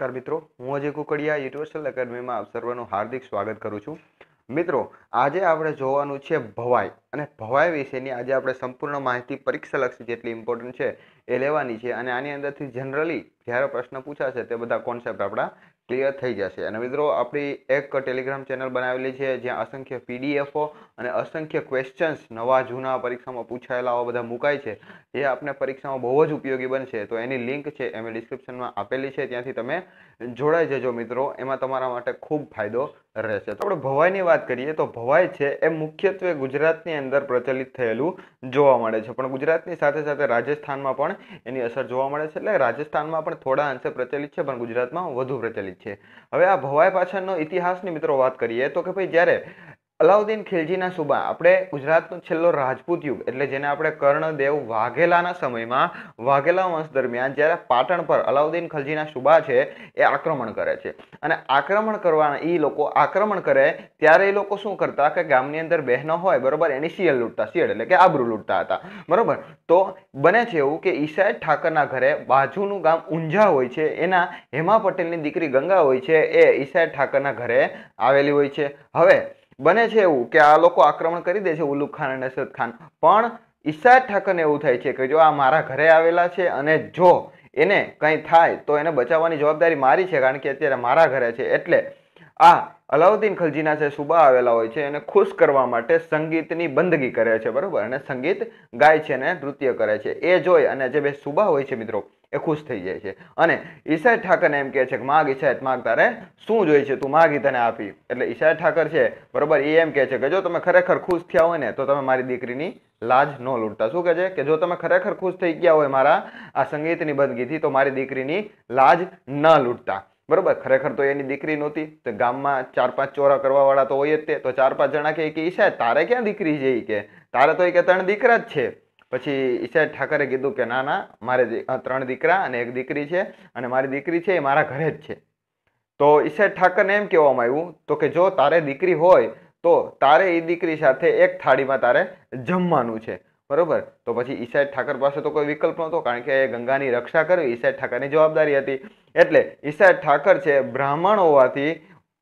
નમસ્કાર મિત્રો. હું અજય કુકડિયા, યુનિવર્સલ એકેડમીમાં આપ સર્વનું હાર્દિક સ્વાગત કરું છું. મિત્રો, આજે આપણે જોવાનું છે ભવાઈ અને ભવાઈ વિશેની આજે આપણે સંપૂર્ણ માહિતી પરીક્ષાલક્ષી જેટલી ઇમ્પોર્ટન્ટ છે એ લેવાની છે અને આની અંદરથી જનરલી જ્યારે પ્રશ્ન પૂછાશે તે બધા કોન્સેપ્ટ આપણા ક્લિયર થઈ જશે. અને મિત્રો, આપણી એક ટેલિગ્રામ ચેનલ બનાવેલી છે, જ્યાં અસંખ્ય પીડીએફઓ અને અસંખ્ય ક્વેશ્ચન્સ નવા જૂના પરીક્ષામાં પૂછાયેલા આવા બધા મુકાય છે. એ આપને પરીક્ષામાં બહુ જ ઉપયોગી બનશે. તો એની લિંક છે, એ ડિસ્ક્રિપ્શનમાં આપેલી છે. ત્યાંથી તમે જોડાઈ જજો મિત્રો. એમાં તમારા માટે ખૂબ ફાયદો રહેશે. તો આપણે ભવાઈની વાત કરીએ, તો ભવાઈ છે, એ મુખ્યત્વે ગુજરાતની અંદર પ્રચલિત થયેલું જોવા મળે છે. પણ ગુજરાતની સાથે સાથે રાજસ્થાનમાં પણ એની અસર જોવા મળે છે. એટલે રાજસ્થાનમાં પણ થોડા અંશે પ્રચલિત છે, પણ ગુજરાતમાં વધુ પ્રચલિત છે. હવે આ ભવાઈ પાછળનો ઇતિહાસની મિત્રો વાત કરીએ તો કે ભાઈ જ્યારે અલાઉદ્દીન ખિલજીના સુબા. આપણે ગુજરાતનો છેલ્લો રાજપૂત યુગ, એટલે જેને આપણે કર્ણદેવ વાઘેલાના સમયમાં, વાઘેલા વંશ દરમિયાન જ્યારે પાટણ પર અલાઉદ્દીન ખલજીના સુબા છે, એ આક્રમણ કરે છે. અને આક્રમણ કરવાના એ લોકો આક્રમણ કરે, ત્યારે એ લોકો શું કરતા કે ગામની અંદર બહેનો હોય, બરોબર, એની શિયલ લૂંટતા શિયળ એટલે કે આબરૂ લૂંટતા હતા. બરોબર? તો બને છે એવું કે ઈસાઈ ઠાકરના ઘરે બાજુનું ગામ ઊંઝા હોય છે, એના હેમા પટેલની દીકરી ગંગા હોય છે, એ ઈસાઈ ઠાકરના ઘરે આવેલી હોય છે. હવે બને છે એવું કે આ લોકો આક્રમણ કરી દે છે ઉલુગ ખાન અને અસદ ખાન. પણ ઈશાદ ઠાકરને એવું થાય છે કે જો આ મારા ઘરે આવેલા છે અને જો એને કંઈ થાય તો એને બચાવવાની જવાબદારી મારી છે કારણ કે અત્યારે મારા ઘરે છે. એટલે આ અલાઉદ્દીન ખલજીના જે સુબા આવેલા હોય છે એને ખુશ કરવા માટે સંગીતની બંદગી કરે છે, બરાબર? અને સંગીત ગાય છે અને નૃત્ય કરે છે. એ જોઈ અને જે બે સુબા હોય છે મિત્રો એ ખુશ થઈ જાય છે. અને ઈશાદ ઠાકરને એમ કહે છે કે માગ ઈશાદ માગ તારે શું જોઈએ છે તું માગી તને આપી. એટલે ઈશાદ ઠાકર છે, બરોબર, એ એમ કહે છે કે જો તમે ખરેખર ખુશ થયા હોય ને, તો તમે મારી દીકરીની લાજ ન લૂંટતા. શું કહે છે? કે જો તમે ખરેખર ખુશ થઈ ગયા હોય મારા આ સંગીતની બંદગીથી, તો મારી દીકરીની લાજ ન લૂંટતા. બરોબર, ખરેખર તો એની દીકરી નહોતી. તો ગામમાં ચાર પાંચ ચોરા કરવાવાળા તો હોય જ તે. તો ચાર પાંચ જણા કહે કે ઈશાદ તારે ક્યાં દીકરી છે કે? તારે તો એ કે ત્રણ દીકરા જ છે. પછી ઈશાદ ઠાકરે કીધું કે, ના ના, મારે ત્રણ દીકરા અને એક દીકરી છે અને મારી દીકરી છે એ મારા ઘરે જ છે. તો ઈશાદ ઠાકરને એમ કહેવામાં આવ્યું, તો કે જો તારે દીકરી હોય, તો તારે એ દીકરી સાથે એક થાળીમાં તારે જમવાનું છે. બરોબર? તો પછી ઈશાદ ઠાકર પાસે તો કોઈ વિકલ્પ નહોતો, કારણ કે એ ગંગાની રક્ષા કરવી ઈશાદ ઠાકરની જવાબદારી હતી. એટલે ઈશાદ ઠાકર છે બ્રાહ્મણ હોવાથી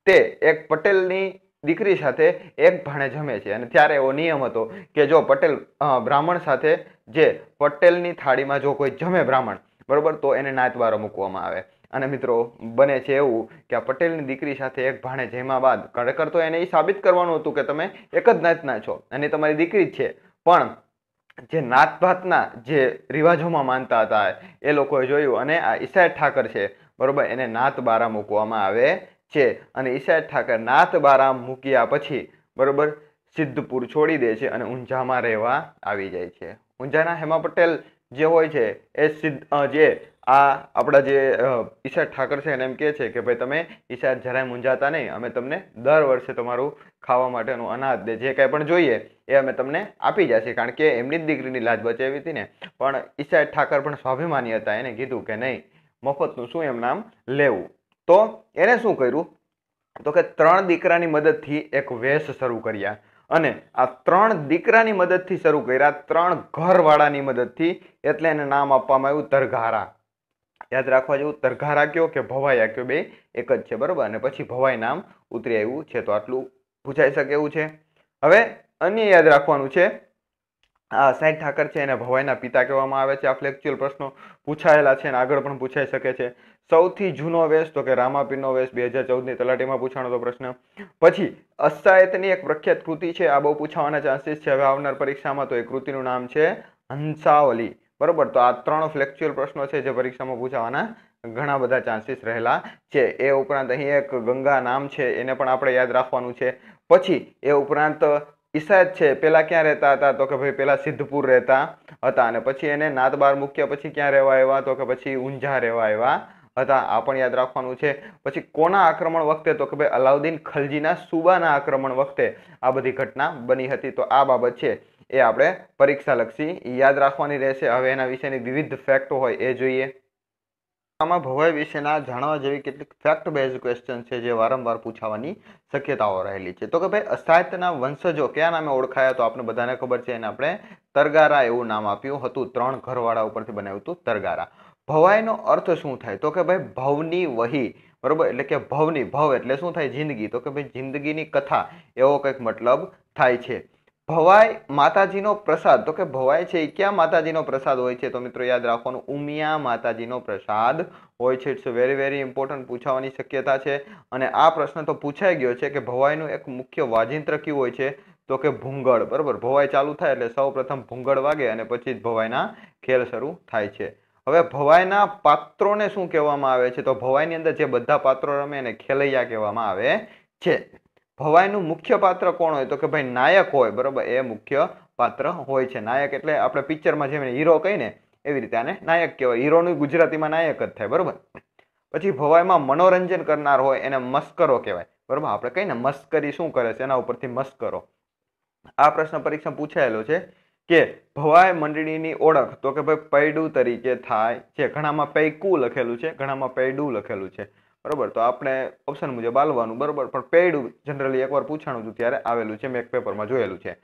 તે એક પટેલની દીકરી સાથે એક ભાણે જમે છે અને ત્યારે એવો નિયમ હતો કે જો પટેલ બ્રાહ્મણ સાથે જે પટેલની થાળીમાં જો કોઈ જમે બ્રાહ્મણ, બરોબર? તો એને નાતવારો મૂકવામાં આવે. અને મિત્રો, બને છે એવું કે આ પટેલની દીકરી સાથે એક ભાણે જમ્યા બાદ ખરેખર તો એને એ સાબિત કરવાનું હતું કે તમે એક જ નાતના છો અને તમારી દીકરી જ છે. પણ જે નાતભાતના જે રિવાજોમાં માનતા હતા એ લોકોએ જોયું અને આ ઈસાઈ ઠાકર છે, બરોબર? એને નાત બારા મૂકવામાં આવે છે અને ઈશાદ ઠાકર નાથ બારામ મૂક્યા પછી, બરોબર, સિદ્ધપુર છોડી દે છે અને ઊંઝામાં રહેવા આવી જાય છે. ઊંઝાના હેમા પટેલ જે હોય છે, એ સિદ્ધ જે, આ આપણા જે ઈશાદ ઠાકર છે એને એમ કહે છે કે ભાઈ તમે ઈશાદ જરાય મૂંઝાતા નહીં, અમે તમને દર વર્ષે તમારું ખાવા માટેનું અનાજ દે, જે કાંઈ પણ જોઈએ, એ અમે તમને આપી જશે. કારણ કે એમની જ દીકરીની લાજ બચાવી હતી ને. પણ ઈશાદ ઠાકર પણ સ્વાભિમાની હતા, એને કીધું કે નહીં, મફતનું શું એમ નામ લેવું? તો એને શું કર્યું? તો કે ત્રણ દીકરાની મદદથી એક વેશ શરૂ કર્યા. અને આ ત્રણ દીકરાની મદદથી શરૂ કર્યા, ત્રણ ઘરવાળાની મદદથી, એટલે એને નામ આપવામાં આવ્યું તરઘારા. યાદ રાખવા જેવું તરઘારા કયો કે ભવાયા કયો બે? એક જ છે, બરોબર? અને પછી ભવાઈ નામ ઉતરી આવ્યું છે, તો આટલું પૂછાઈ શકે એવું છે. હવે અન્ય યાદ રાખવાનું છે, આ સાઈડ ઠાકર છે એને ભવાઈના પિતા કહેવામાં આવે છે, આ ફ્લેક્ચ્યુઅલ પ્રશ્નો પૂછાયેલા છે અને આગળ પણ પૂછાઈ શકે છે. સૌથી જૂનો વેશ, તો કે રામાપીરનો વેશ બે હજાર ચૌદની તલાટીમાં પૂછાણો તો પ્રશ્ન. પછી અસાયતની એક પ્રખ્યાત કૃતિ છે, આ બહુ પૂછાવાના ચાન્સીસ છે. હવે આવનાર પરીક્ષામાં તો એ કૃતિનું નામ છે હંસાવલી. બરોબર? તો આ ત્રણ ફ્લેક્ચ્યુઅલ પ્રશ્નો છે જે પરીક્ષામાં પૂછાવાના ઘણા બધા ચાન્સીસ રહેલા છે. એ ઉપરાંત અહીં એક ગંગા નામ છે, એને પણ આપણે યાદ રાખવાનું છે. પછી એ ઉપરાંત ઈસાદ છે, પેલા ક્યાં રહેતા હતા? તો કે ભાઈ પેલા સિદ્ધપુર રહેતા હતા. અને પછી એને નાતબાર મૂક્યા, પછી ક્યાં રહેવા આવ્યા? તો કે પછી ઊંઝા રહેવા આવ્યા હતા, આ પણ યાદ રાખવાનું છે. પછી કોના આક્રમણ વખતે તો કે ભાઈ અલાઉદ્દીન ખલજીના સુબાના આક્રમણ વખતે આ બધી ઘટના બની હતી. તો આ બાબત છે, એ આપણે પરીક્ષાલક્ષી યાદ રાખવાની રહેશે. હવે એના વિશેની વિવિધ ફેક્ટો હોય એ જોઈએ. આમાં ભવાઈ વિશેના જાણવા જેવી કેટલીક ફેક્ટ બેઝ ક્વેશ્ચન છે જે વારંવાર પૂછાવાની શક્યતાઓ રહેલી છે. તો કે ભાઈ અસાયતના વંશજો કયા નામે ઓળખાયા તો આપણે બધાને ખબર છે, એને આપણે તરગારા એવું નામ આપ્યું હતું. ત્રણ ઘરવાળા ઉપરથી બનાવ્યું હતું તરગારા. ભવાઈનો અર્થ શું થાય? તો કે ભાઈ ભવની વહી, બરોબર? એટલે કે ભવની, ભવ એટલે શું થાય? જિંદગી. તો કે ભાઈ જિંદગીની કથા, એવો કંઈક મતલબ થાય છે. ભવાઈ માતાજીનો પ્રસાદ. તો કે ભવાઈ છે એ ક્યાં માતાજીનો પ્રસાદ હોય છે? તો મિત્રો યાદ રાખવાનું, ઉમિયા માતાજીનો પ્રસાદ હોય છે. ઇટ્સ વેરી વેરી ઇમ્પોર્ટન્ટ પૂછાવાની શક્યતા છે. અને આ પ્રશ્ન તો પૂછાઈ ગયો છે કે ભવાઈનું એક મુખ્ય વાજિંત્ર કયું હોય છે? તો કે ભૂંગળ. બરોબર? ભવાઈ ચાલુ થાય એટલે સૌ પ્રથમ ભૂંગળ વાગે અને પછી જ ભવાઈના ખેલ શરૂ થાય છે. હવે ભવાઈના પાત્રોને શું કહેવામાં આવે છે? તો ભવાઈની અંદર જે બધા પાત્રો રમે એને ખેલૈયા કહેવામાં આવે છે. ભવાઈનું મુખ્ય પાત્ર કોણ હોય? તો કે ભાઈ નાયક હોય, બરાબર? એ મુખ્ય પાત્ર હોય છે. નાયક એટલે આપણે પિક્ચરમાં જેમ હીરો કહીને, એવી રીતે આને નાયક કહેવાય. હીરોનું ગુજરાતીમાં નાયક જ થાય, બરાબર? પછી ભવાઈમાં મનોરંજન કરનાર હોય એને મસ્કરો કહેવાય. બરાબર? આપણે કહીને મસ્કરી શું કરે છે? એના ઉપરથી મસ્કરો. આ પ્રશ્ન પરીક્ષા પૂછાયેલો છે. કે ભવાઈ મંડળીની ઓળખ તો કે ભાઈ પૈડું તરીકે થાય છે. ઘણામાં પૈકુ લખેલું છે, ઘણામાં પૈડું લખેલું છે. બરોબર? તો આપણે ઓપ્શન મુજબ આલવાનું, બરોબર? પણ પૈડું જનરલી એકવાર પૂછાણું હતું ત્યારે આવેલું છે, મેં એક પેપરમાં જોયેલું છે.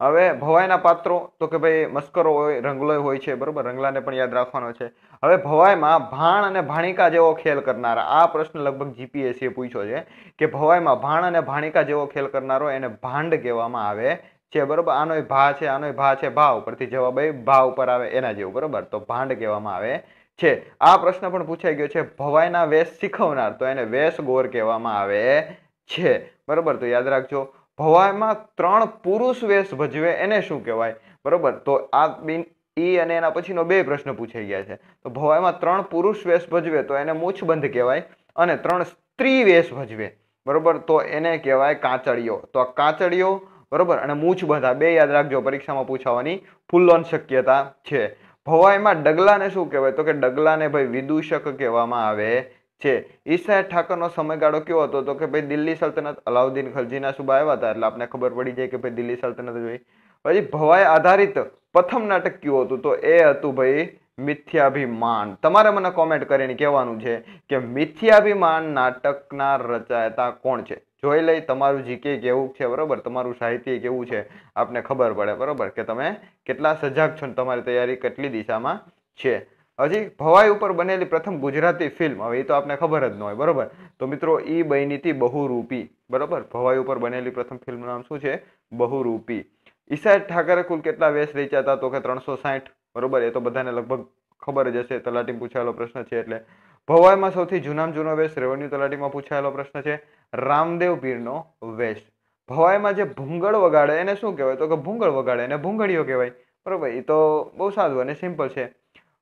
હવે ભવાઈના પાત્રો તો કે ભાઈ મસ્કરો હોય રંગલોય હોય છે, બરોબર? રંગલાને પણ યાદ રાખવાનો છે. હવે ભવાઈમાં ભાણ અને ભાણિકા જેવો ખેલ કરનારા, આ પ્રશ્ન લગભગ જીપીએસસીએ પૂછ્યો છે કે ભવાઈમાં ભાણ અને ભાણિકા જેવો ખેલ કરનારો એને ભાંડ કહેવામાં આવે છે, બરોબર? આનો ભા છે, આનો ભા છે ભાવ ઉપરથી જવાબ ભાવ ઉપર આવે એના જેવું, બરોબર? તો ભાંડ કહેવામાં આવે છે. આ પ્રશ્ન પણ પૂછાઈ ગયો છે, ભવાઈના વેશ શીખવનાર, તો એને વેશ ગોર કહેવામાં આવે છે. બરોબર? તો યાદ રાખજો, ભવાઈમાં ત્રણ પુરુષ વેશ ભજવે, એને શું કહેવાય? બરોબર? તો આ બિન, ઈ અને એના પછીનો બે પ્રશ્ન પૂછાઈ ગયા છે. તો ભવાઈમાં ત્રણ પુરુષ વેશ ભજવે, તો એને મૂછબંધ કહેવાય અને ત્રણ સ્ત્રી વેશ ભજવે. બરોબર? તો એને કહેવાય કાંચળીઓ તો આ કાચળીઓ બરોબર? અને મૂછબંધ બધા. બે યાદ રાખજો, પરીક્ષામાં પૂછાવાની ફૂલ ઓન શક્યતા છે. ભવાઈમાં ડગલાને શું કહેવાય? તો કે ડગલાને ભાઈ વિદૂષક કહેવામાં આવે છે. ઈસાઈ ઠાકરનો સમયગાળો કેવો હતો? તો કે ભાઈ દિલ્હી સલ્તનત, અલાઉદ્દીન ખલજીના સુબા આવ્યા હતા, એટલે આપણે ખબર પડી જાય કે ભાઈ દિલ્હી સલ્તનત જોઈ. પછી ભવાઈ આધારિત પ્રથમ નાટક કયું હતું? તો એ હતું ભાઈ મિથ્યાભિમાન. તમારે મને કોમેન્ટ કરીને કહેવાનું છે કે મિથ્યાભિમાન નાટકના રચાયતા કોણ છે? જોઈ લઈ, તમારું જીકે કેવું છે, બરાબર? તમારું સાહિત્ય કેવું છે? આપને ખબર પડે, બરાબર? કે તમે કેટલા સજાગ છો તમારી તૈયારી કેટલી દિશામાં છે? હજી ભવાઈ ઉપર બનેલી પ્રથમ ગુજરાતી ફિલ્મ, હવે એ તો આપને ખબર જ ન હોય, બરાબર? તો મિત્રો એ બહેનીથી બહુરૂપી, બરાબર? ભવાઈ ઉપર બનેલી પ્રથમ ફિલ્મનું નામ શું છે? બહુરૂપી. ઈશાદ ઠાકરે કુલ કેટલા વેશ રચ્યા તો કે ત્રણસો સાઠ બરોબર, એ તો બધાને લગભગ ખબર જ હશે તલાટી પૂછાયેલો પ્રશ્ન છે એટલે. ભવાઈમાં સૌથી જૂનામાં જૂનો વેશ રેવન્યુ તલાટીમાં પૂછાયેલો પ્રશ્ન છે, રામદેવ પીરનો વેશ ભવાઈમાં જે ભૂંગળ વગાડે, એને શું કહેવાય? તો કે ભૂંગળ વગાડે એને ભૂંગળીઓ કહેવાય. બરોબર, એ તો બહુ સાદું અને સિમ્પલ છે.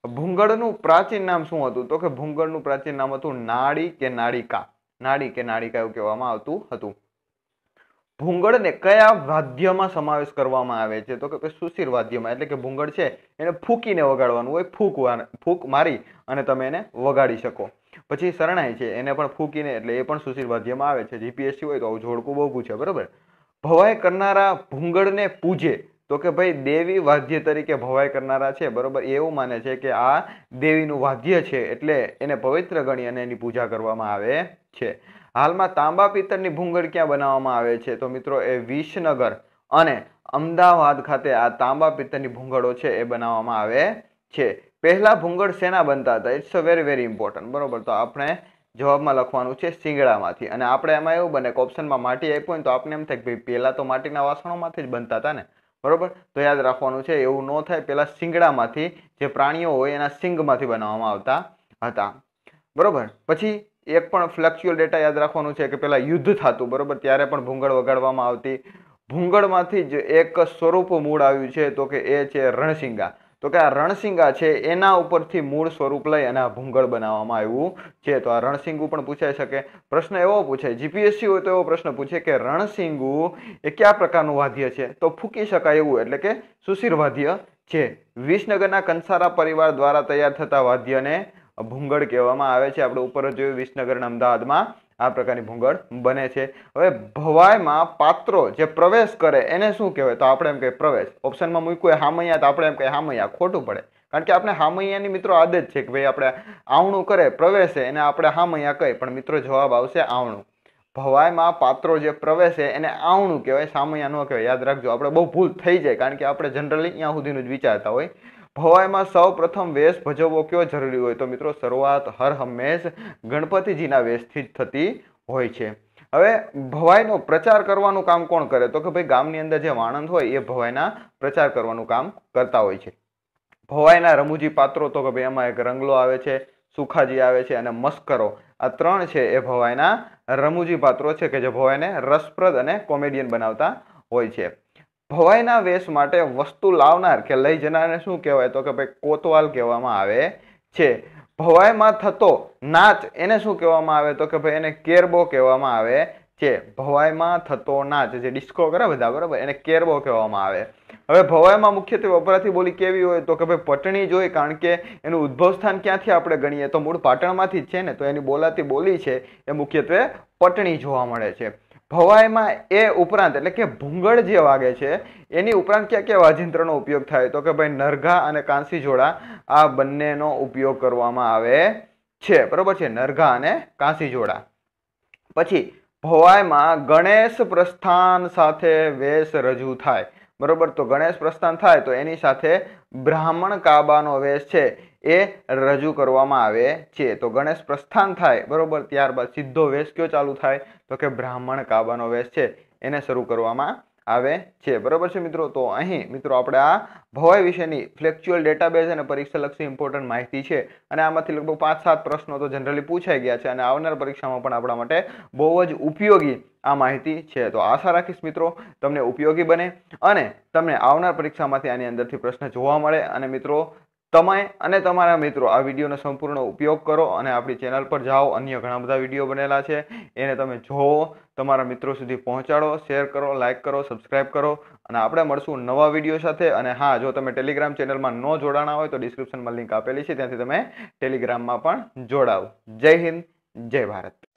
ભૂંગળનું પ્રાચીન નામ શું હતું? તો કે ભૂંગળનું પ્રાચીન નામ હતું નાળી કે નાળિકા નાડી કે નાળિકા એવું કહેવામાં આવતું હતું. ભૂંગળને કયા વાદ્યમાં સમાવેશ કરવામાં આવે છે? તો કે સુશીર વાદ્યમાં, એટલે કે ભૂંગળ છે, એને ફૂકીને વગાડવાનું હોય, ફૂંક ફૂંક મારી અને તમે એને વગાડી શકો. પછી શરણાઈ છે, એને પણ ફૂકીને, એટલે એ પણ સુશીર વાદ્યમાં આવે છે. જીપીએસસી હોય તો આવું જોડકું બહુ પૂછે, બરાબર? ભવાઈ કરનારા ભૂંગળને પૂજે. તો કે ભાઈ, દેવી વાદ્ય તરીકે ભવાઈ કરનારા છે, બરાબર? એવું માને છે કે આ દેવીનું વાદ્ય છે, એટલે એને પવિત્ર ગણી અને એની પૂજા કરવામાં આવે છે. હાલમાં તાંબા પિત્તળની ભૂંગળ ક્યાં બનાવવામાં આવે છે? તો મિત્રો એ વિસનગર અને અમદાવાદ ખાતે આ તાંબા પિત્તળની ભૂંગળો છે એ બનાવવામાં આવે છે. પહેલા ભૂંગળ શેના બનતા હતા? It's a very very important બરોબર? તો આપણે જવાબમાં લખવાનું છે શિંગડામાંથી. અને આપણે એમાં એવું બને કે ઓપ્શનમાં માટી આપ્યું હોય તો આપણે એમ થાય કે ભાઈ પહેલાં તો માટીના વાસણોમાંથી જ બનતા હતા ને. બરોબર? તો યાદ રાખવાનું છે એવું ન થાય. પહેલાં શિંગડામાંથી જે પ્રાણીઓ હોય એના સિંગમાંથી બનાવવામાં આવતા હતા. બરોબર? પછી એક પણ ફ્લેક્ચ્યુઅલ ડેટા યાદ રાખવાનું છે કે પહેલાં યુદ્ધ થતું, બરોબર? ત્યારે પણ ભૂંગળ વગાડવામાં આવતી. ભૂંગળમાંથી જ એક સ્વરૂપ મૂળ આવ્યું છે તો કે એ છે રણસિંગા. તો કે આ રણસિંગા છે, એના ઉપરથી મૂળ સ્વરૂપ લઈ અને આ ભૂંગળ બનાવવામાં આવ્યું છે. તો આ રણસિંગુ પણ પૂછાઈ શકે. પ્રશ્ન એવો પૂછાય જીપીએસસી હોય તો એવો પ્રશ્ન પૂછે કે રણસિંગુ એ કયા પ્રકારનું વાદ્ય છે? તો ફૂકી શકાય એવું એટલે કે સુશીર વાદ્ય છે. વિસનગરના કંસારા પરિવાર દ્વારા તૈયાર થતા વાદ્યને ભૂંગળ કહેવામાં આવે છે. આપણે ઉપર જ જોયું અને અમદાવાદમાં આ પ્રકારની ભૂંગળ બને છે. હવે ભવાઈમાં પાત્રો જે પ્રવેશ કરે એને શું કહેવાય? તો આપણે એમ કહીએ પ્રવેશ. ઓપ્શનમાં મૂક્યું હામૈયા, તો આપણે એમ કહીએ હામૈયા. ખોટું પડે. કારણ કે આપણે હામૈયાની મિત્રો આદત છે કે ભાઈ આપણે આવણું કરે, પ્રવેશે, એને આપણે હામૈયા કહીએ. પણ મિત્રો જવાબ આવશે આવણું. ભવાઈમાં પાત્રો જે પ્રવેશે, એને આવણું કહેવાય, સામૈયા ન કહેવાય. યાદ રાખજો, આપણે બહુ ભૂલ થઈ જાય. કારણ કે આપણે જનરલી અહીંયા સુધીનું જ વિચારતા હોય. ભવાઈમાં સૌ પ્રથમ વેશ ભજવવો કયો જરૂરી હોય? તો મિત્રો, શરૂઆત હર હંમેશ ગણપતિજીના વેશથી જ થતી હોય છે. હવે ભવાઈનો પ્રચાર કરવાનું કામ કોણ કરે? તો કે ભાઈ, ગામની અંદર જે વાણંદ હોય, એ ભવાઈના પ્રચાર કરવાનું કામ કરતા હોય છે. ભવાઈના રમૂજી પાત્રો તો કે ભાઈ, એમાં એક રંગલો આવે છે, સુખાજી આવે છે અને મસ્કરો. આ ત્રણ છે એ ભવાઈના રમૂજી પાત્રો છે કે જે ભવાઈને રસપ્રદ અને કોમેડિયન બનાવતા હોય છે. ભવાઈના વેશ માટે વસ્તુ લાવનાર કે લઈ જનારને શું કહેવાય? તો કે ભાઈ કોતવાલ કહેવામાં આવે છે. ભવાઈમાં થતો નાચ એને શું કહેવામાં આવે? તો કે ભાઈ એને કેરબો કહેવામાં આવે છે. ભવાઈમાં થતો નાચ જે ડિસ્કો કરે બધા, બરાબર? એને કેરબો કહેવામાં આવે. હવે ભવાઈમાં મુખ્યત્વે વપરાતી બોલી કેવી હોય? તો કે ભાઈ પટણી જોઈ, કારણ કે એનું ઉદ્ભવ સ્થાન ક્યાંથી આપણે ગણીએ? તો મૂળ પાટણમાંથી જ છે ને, તો એની બોલાતી બોલી છે એ મુખ્યત્વે પટણી જોવા મળે છે. ભવાઈમાં એ ઉપરાંત, એટલે કે ભૂંગળ જે વાગે છે, એની ઉપરાંત ક્યાં ક્યાં વાજિંત્રનો ઉપયોગ થાય? તો કે ભાઈ નરઘા અને કાંસી જોડા આ બંનેનો ઉપયોગ કરવામાં આવે છે. બરોબર છે? નરઘા અને કાંસી જોડા. પછી, ભવાઈમાં ગણેશ પ્રસ્થાન સાથે વેશ રજૂ થાય. બરોબર? તો ગણેશ પ્રસ્થાન થાય તો એની સાથે બ્રાહ્મણ કાબાનો વેશ છે. એ રજૂ કરવામાં આવે છે. તો ગણેશ પ્રસ્થાન થાય, બરોબર? ત્યારબાદ સીધો વેશ કયો ચાલુ થાય? તો કે બ્રાહ્મણ કાબાનો વેશ છે. એને શરૂ કરવામાં આવે છે. બરોબર છે મિત્રો? તો અહીં મિત્રો આપણે આ ભવાઈ વિશેની ફ્લેક્ચ્યુઅલ ડેટાબેઝ અને પરીક્ષાલક્ષી ઇમ્પોર્ટન્ટ માહિતી છે. અને આમાંથી લગભગ પાંચ સાત પ્રશ્નો તો જનરલી પૂછાઈ ગયા છે અને આવનાર પરીક્ષામાં પણ આપણા માટે બહુ જ ઉપયોગી આ માહિતી છે. તો આશા રાખીશ મિત્રો, તમને ઉપયોગી બને અને તમને આવનાર પરીક્ષામાંથી આની અંદરથી પ્રશ્ન જોવા મળે. અને મિત્રો તમે અને તમારા મિત્રો આ વિડીયોનો સંપૂર્ણ ઉપયોગ કરો અને આપણી ચેનલ પર જાઓ. અન્ય ઘણા બધા વીડિયો બનેલા છે. એને તમે જોવો, તમારા મિત્રો સુધી પહોંચાડો, શેર કરો લાઇક કરો, સબસ્ક્રાઇબ કરો અને આપણે મળશું નવા વીડિયો સાથે. અને હા, જો તમે ટેલિગ્રામ ચેનલમાં ન જોડાણા હોય તો ડિસ્ક્રિપ્શનમાં લિંક આપેલી છે. ત્યાંથી તમે ટેલિગ્રામમાં પણ જોડાઓ. જય હિન્દ, જય ભારત.